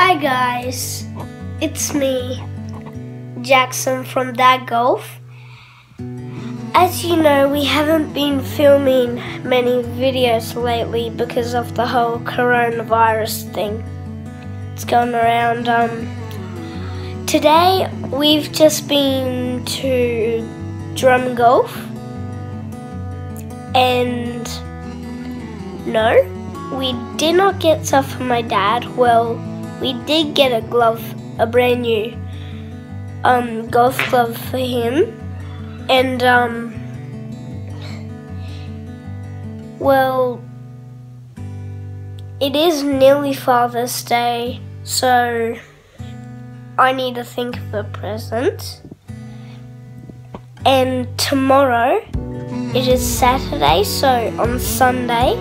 Hi guys, it's me, Jackson from Dad Golf. As you know, we haven't been filming many videos lately because of the whole coronavirus thing. It's going around. Um, today we've just been to Drummond Golf, and no, we did not get stuff from my dad. Well, we did get a glove, a brand new um, golf glove for him, and um, well, it is nearly Father's Day, so I need to think of a present. And tomorrow, it is Saturday, so on Sunday,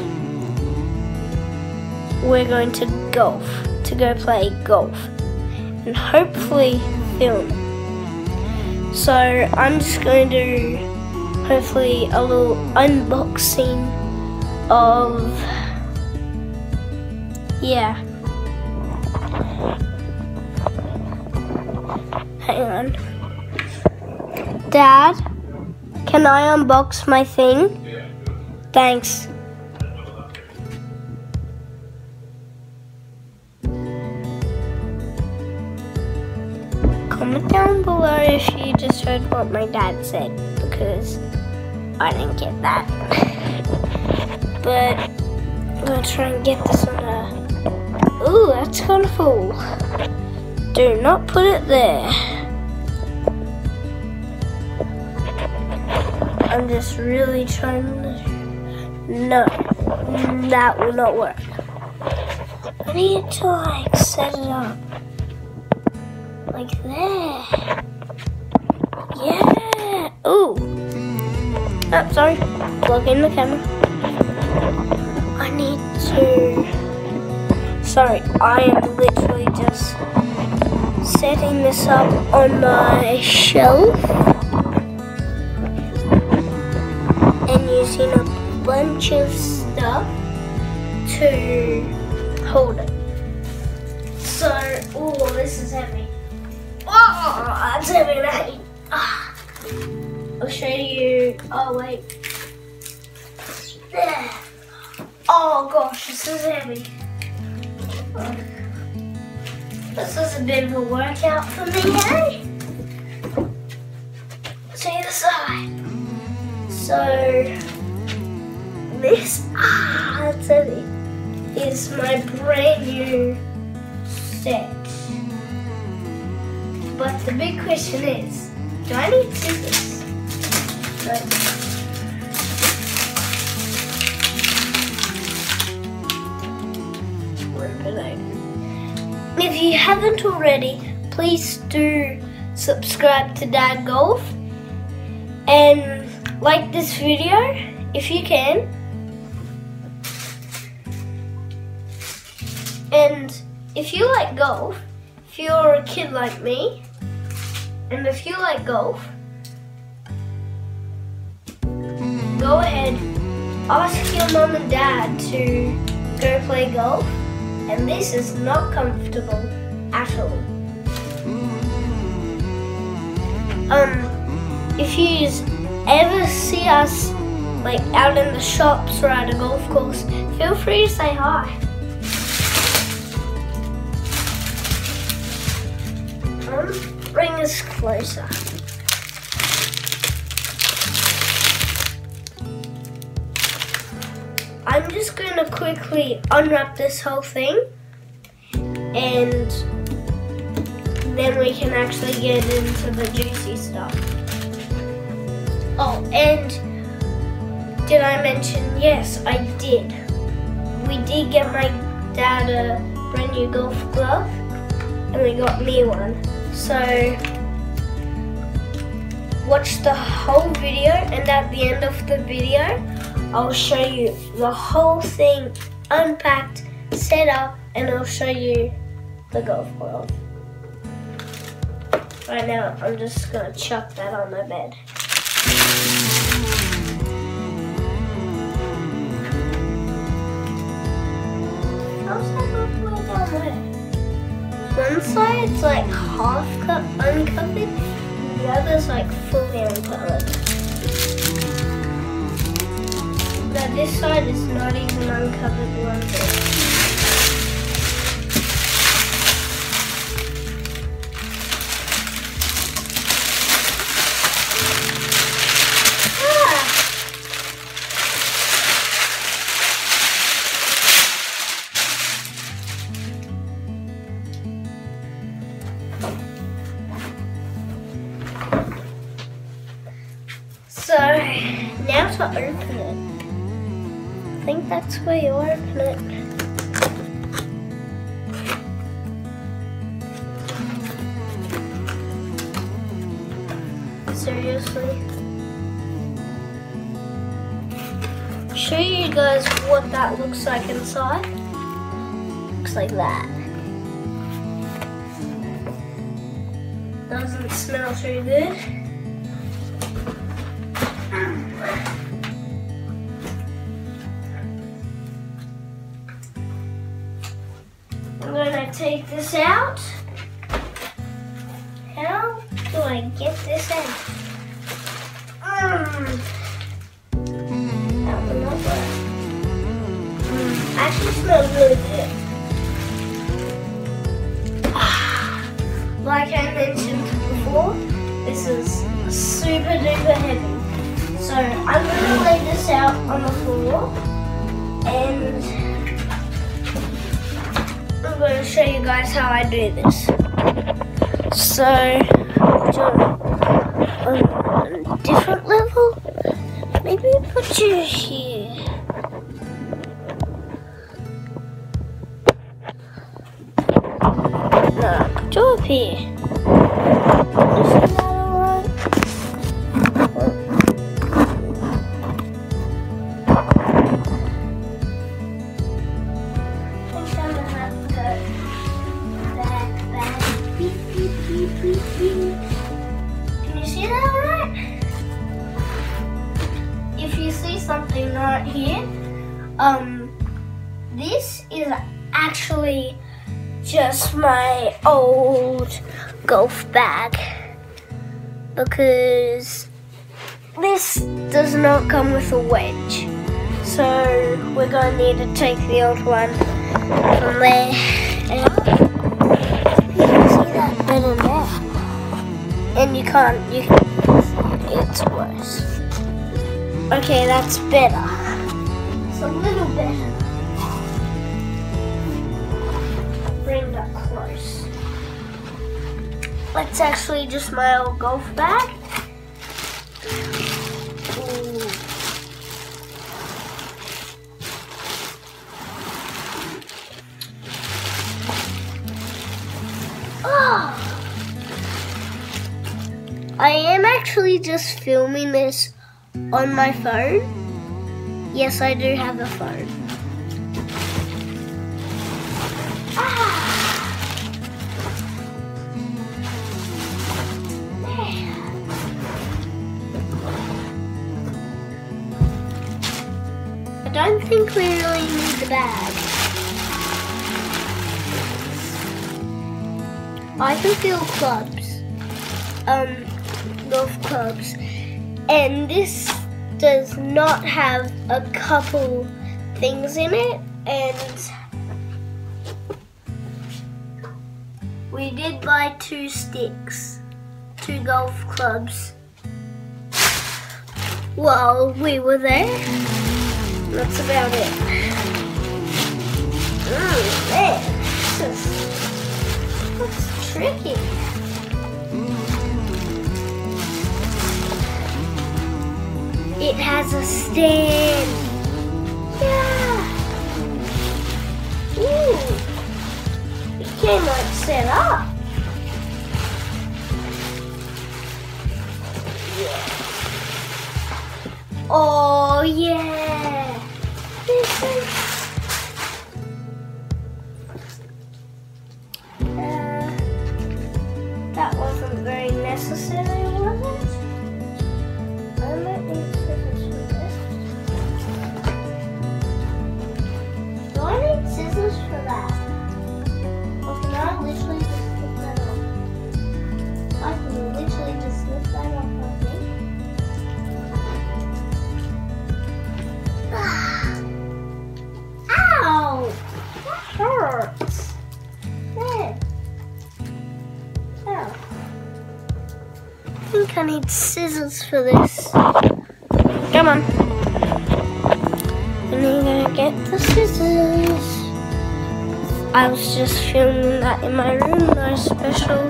we're going to golf, go play golf, and hopefully film. So I'm just going to do hopefully a little unboxing of yeah. Hang on. Dad, can I unbox my thing? Thanks. Down below if you just heard what my dad said because I didn't get that. but I'm gonna try and get this on a. Ooh, that's full. Do not put it there. I'm just really trying to. No, that will not work. I need to like set it up like that. Yeah. Ooh. Oh, sorry. Plug in the camera. I need to. Sorry, I am literally just setting this up on my shelf and using a bunch of stuff to hold it. So, oh, this is heavy. Oh, heavy, that. Ah. I'll show you. Oh, wait. There. Oh, gosh, this is heavy. This is a bit of a workout for me, eh? See the side. So, this, ah, that's heavy, is my brand new set. But the big question is, do I need scissors? If you haven't already, please do subscribe to Dad Golf and like this video if you can. And if you like golf, if you're a kid like me, and if you like golf, go ahead, ask your mom and dad to go play golf. And this is not comfortable at all. Um, if you ever see us like out in the shops or at a golf course, feel free to say hi. Bring us closer. I'm just going to quickly unwrap this whole thing and then we can actually get into the juicy stuff. Oh, and did I mention? Yes, I did. We did get my dad a brand new golf glove and we got me one. So watch the whole video and at the end of the video I'll show you the whole thing unpacked, set up, and I'll show you the golf glove. Right now, I'm just gonna chuck that on my bed. How's that the down there? One side's like half cut uncovered, the other's like fully uncovered. Now this side is not even uncovered one bit. Open it. I think that's where you open it. Seriously? Show you guys what that looks like inside. Looks like that. Doesn't smell too good. Super heavy. So I'm gonna lay this out on the floor and I'm going to show you guys how I do this. So, on a different level, maybe put you here. No, you up here. Um, this is actually just my old golf bag because this does not come with a wedge. So we're going to need to take the old one from there. You can see that in there. And you can't, you can, it's worse. Okay, that's better. A little better. Bring that close. Let's actually just my old golf bag. Ooh. Oh. I am actually just filming this on my phone. Yes, I do have a phone. Ah. I don't think we really need the bag. I can feel clubs, um, golf clubs, and this does not have a couple things in it, and we did buy two sticks, two golf clubs. While we were there, that's about it. Oh man, this is that's tricky. It has a stand. Yeah. Ooh. It came like set up. Yeah. Oh Uh, that wasn't very necessary, scissors for this. Come on. I need to get the scissors. I was just filming that in my room, no special.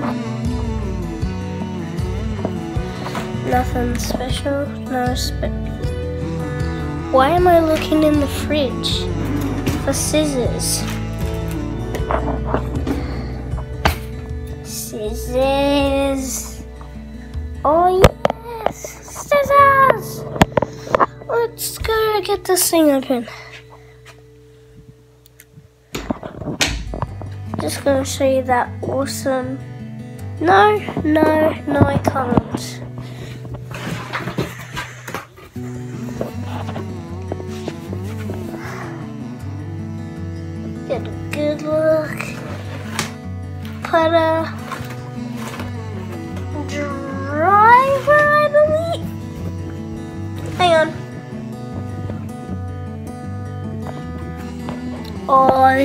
Nothing special, no spe- Why am I looking in the fridge for scissors? Scissors. Oh yes, this thing open. Just gonna show you that awesome. No, no, no, I can't.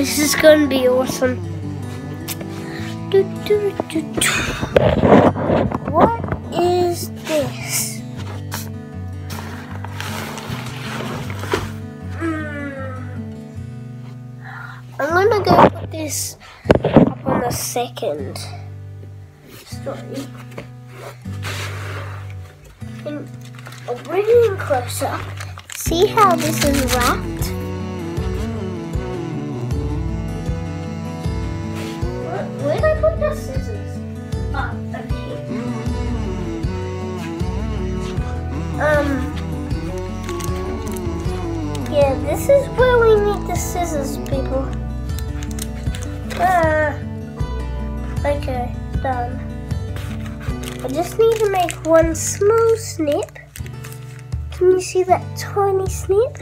This is gonna be awesome. What is this? Mm. I'm gonna go put this up on the second story. I'll bring it in closer. See how this is wrapped? Scissors, people. Ah. Okay, done. I just need to make one small snip. Can you see that tiny snip?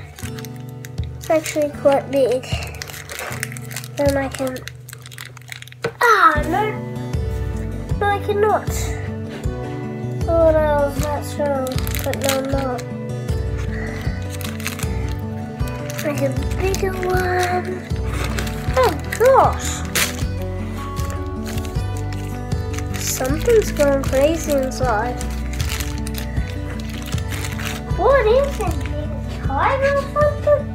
It's actually quite big. Then I can Ah, no. No, I cannot. Oh no, that's wrong. but no, I'm not. A bigger one. Oh, gosh. Something's going crazy inside. What is it? Tiger or something?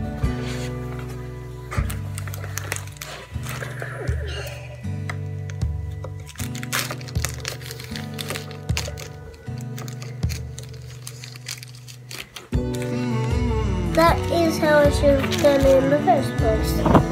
I should have done it in the first place.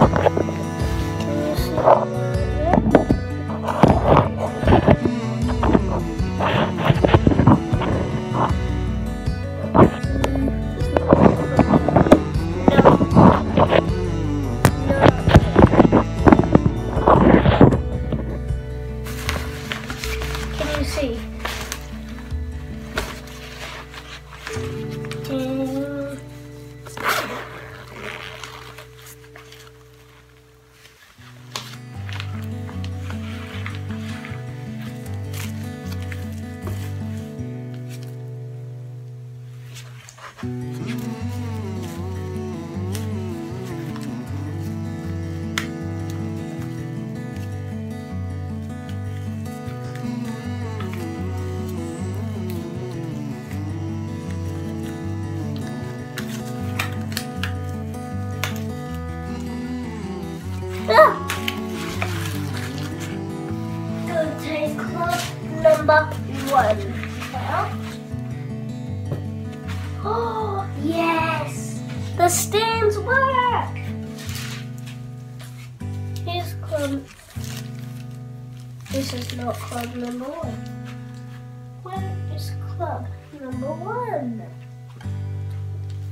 Club number one?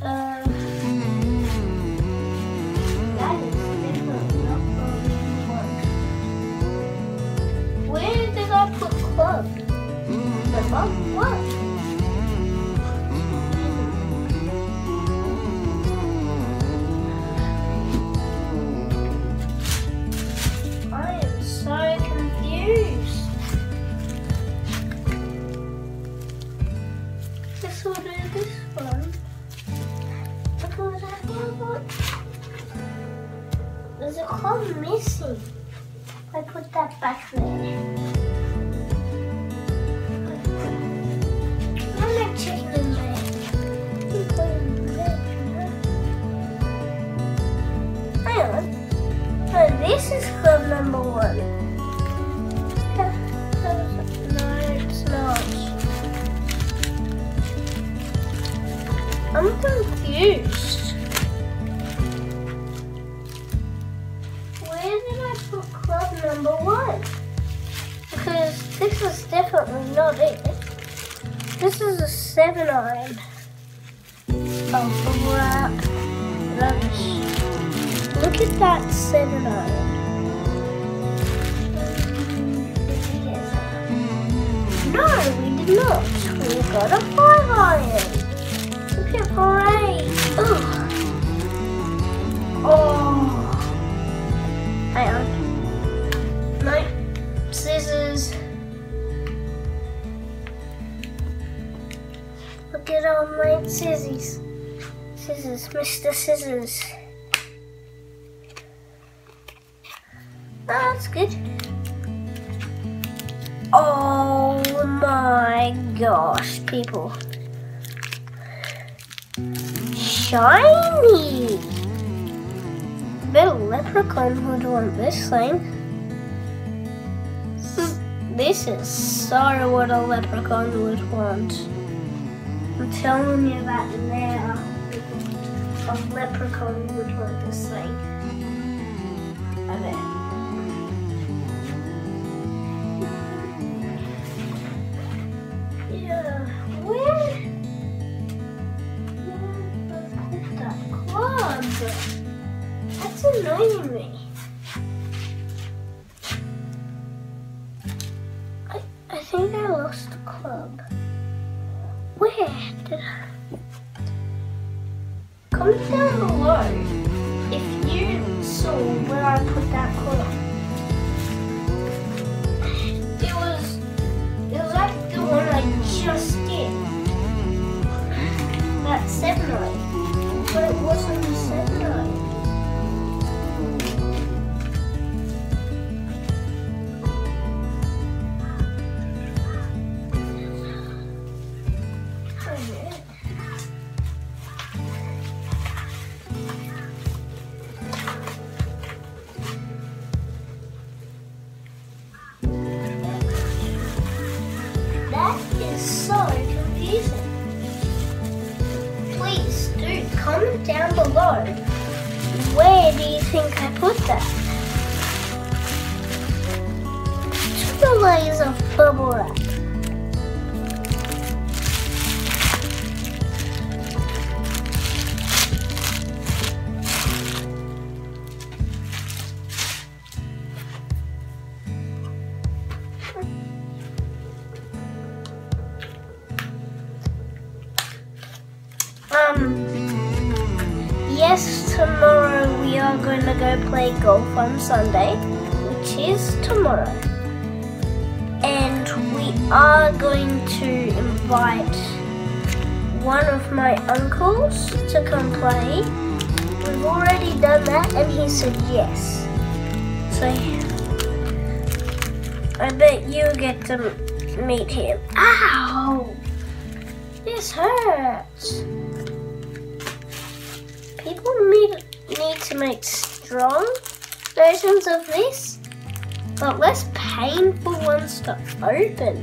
Uh, that is number one. Where did I put club? Number one. Number one. No, it's not. I'm confused. Where did I put club number one? Because this is definitely not it. This is a seven iron. Scissors, Mr. Scissors. That's good. Oh my gosh, people. Shiny! A leprechaun would want this thing. This is so what a leprechaun would want. I'm telling you that now. A leprechaun would want this thing. I bet. That's annoying me. I, I think I lost the club. Where did I? Comment down below if you saw where I put that club. It was, it was like the one I just did. That seven oh eye, but it wasn't the seven oh eye. Layers of oh. He said yes. So I bet you get to meet him. Ow! This hurts. People need, need to make strong versions of this, but less painful ones to open.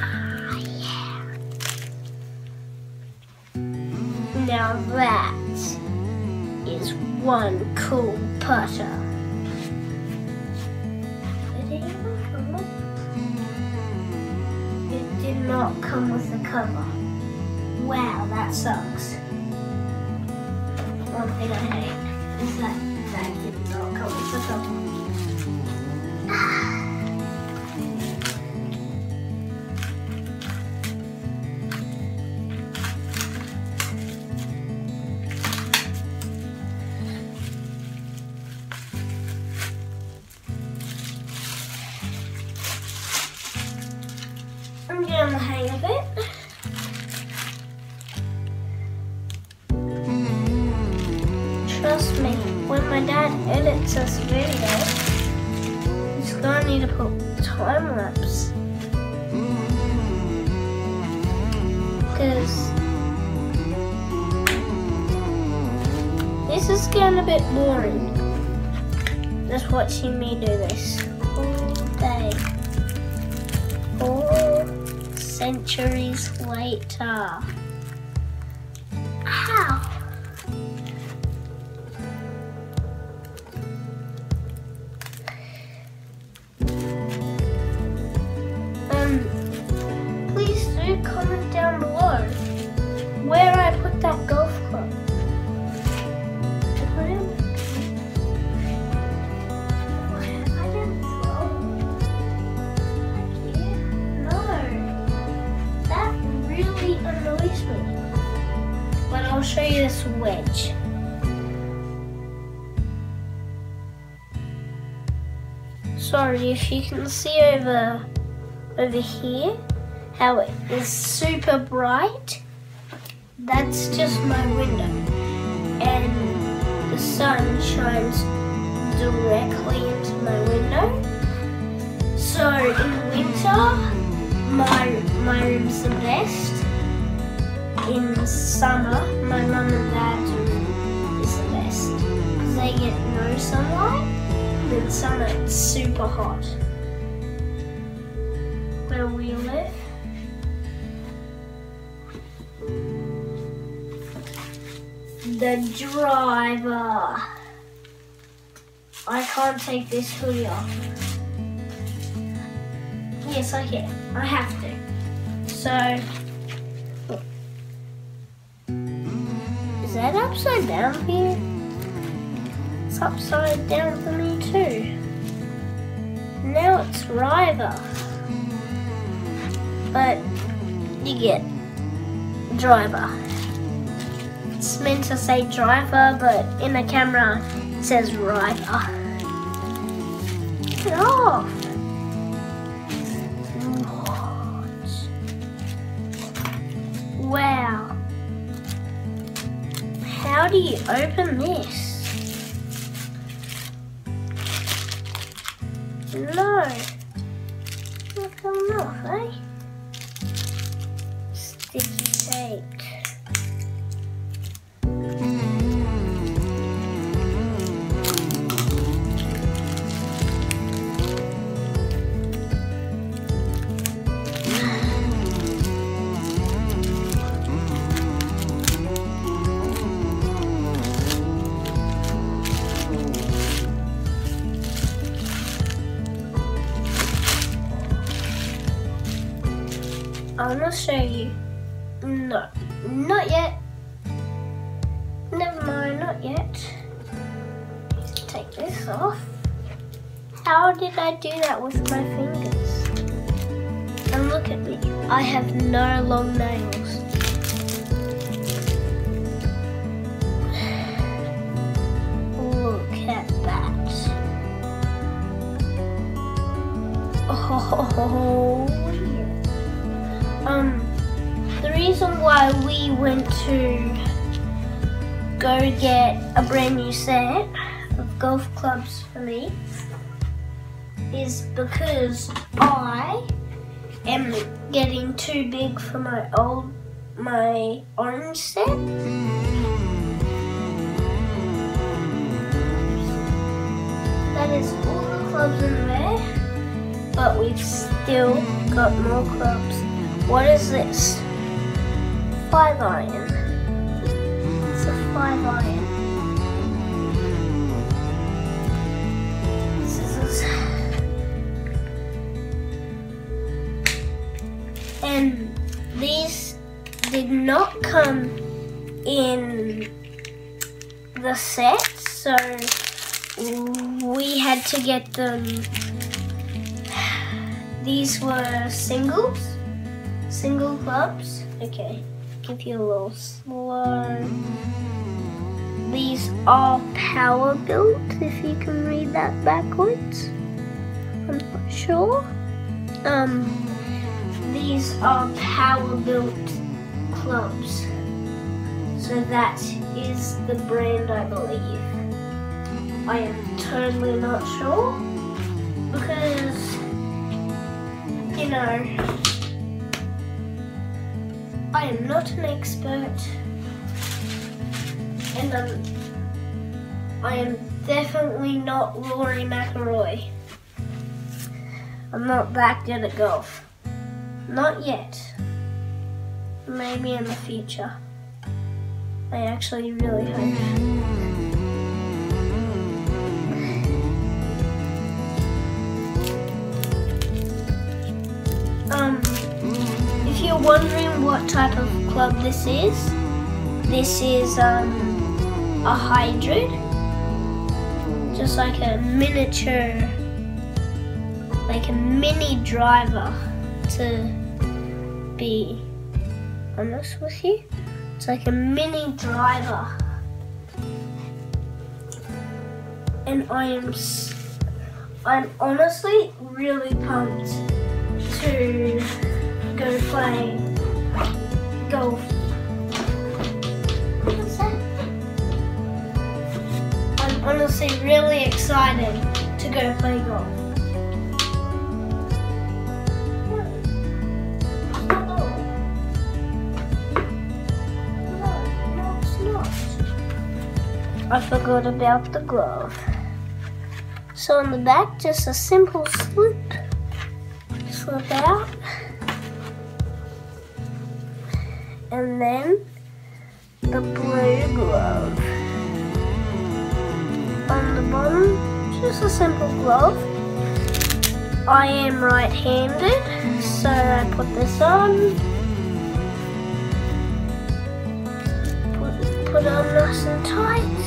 Ah, yeah. Now that one cool putter. It did not come with the cover. Wow, that sucks. One thing I hate is that that did not come with the cover. I'm getting the hang of it. Trust me, when my dad edits this video, he's gonna need to put time lapse. Because this is getting a bit boring. just watching me do this all day. Centuries later. Show you this wedge. Sorry if you can see over over here how it is super bright. That's just my window. And the sun shines directly into my window. So in winter my my room's the best. In summer my mum and dad room is the best. They get no sunlight. And in summer it's super hot where we live. The driver. I can't take this hoodie off. Yes, I can. I have to. So, upside down here? It's upside down for me too. Now it's driver but you get driver. It's meant to say driver, but in the camera it says rider. Get off! Open this? No. Not coming off, eh? Show you. No, not yet. Never mind, not yet. Take this off. How did I do that with my fingers? And look at me. I have no long nails. Look at that. Oh. Um, the reason why we went to go get a brand new set of golf clubs for me is because I am getting too big for my old my orange set. That is all the clubs in there, but we've still got more clubs. What is this? Five iron. It's a five iron. And these did not come in the set, so we had to get them. These were singles, single clubs. Okay, give you a little slow. These are PowerBilt, if you can read that backwards. I'm not sure. Um, these are PowerBilt clubs. So that is the brand, I believe. I am totally not sure because, you know, I am not an expert and um, I am definitely not Rory McIlroy. I'm not that good at golf. Not yet. Maybe in the future. I actually really hope. Um, if you're wondering what type of club this is, this is um, a hybrid, just like a miniature, like a mini driver to be honest with you. It's like a mini driver. And I am, I'm honestly really pumped to go play that? I'm honestly really excited to go play golf. I forgot about the glove. So on the back, just a simple slip slip out. And then the blue glove. On the bottom, just a simple glove. I am right-handed, so I put this on. Put, put on nice and tight,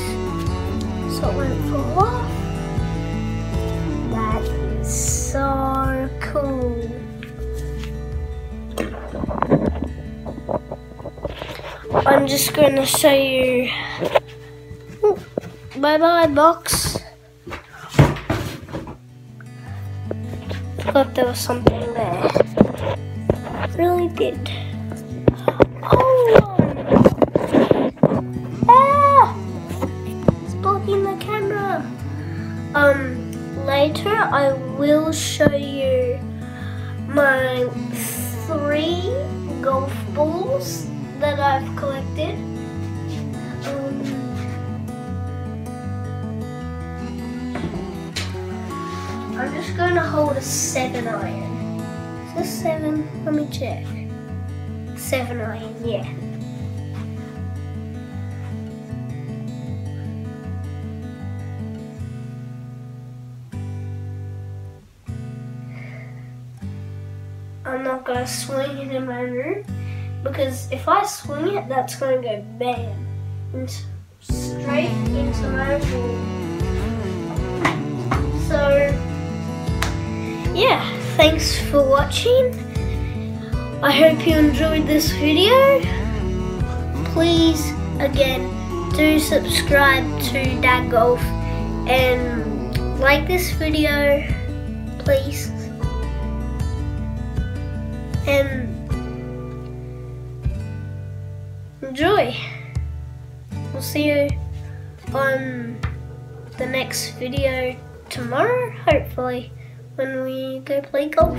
so it won't fall off. That is so I'm just going to show you. Bye bye, box. Thought there was something there. Really did. I'm not going to swing it in my room because if I swing it, that's going to go bam and straight into my room. So, yeah, thanks for watching. I hope you enjoyed this video. Please, again, do subscribe to Dad Golf and like this video, please. Enjoy. We'll see you on the next video tomorrow, hopefully, when we go play golf.